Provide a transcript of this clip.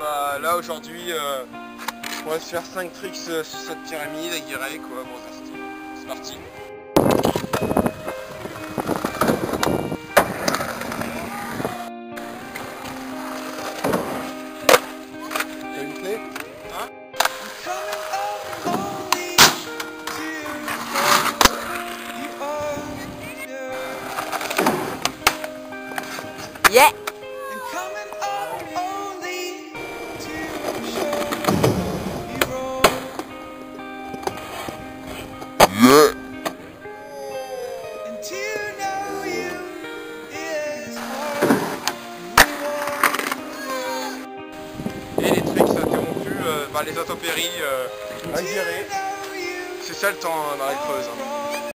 Bah, là aujourd'hui, euh, on va se faire 5 tricks euh, sur cette pyramide aguerrée quoi. Bon, c'est parti. T'as une clé? Hein? Yeah les tricks interrompus, euh, bah, les intempéries euh, aguerrées. C'est ça le temps euh, dans la creuse. hein.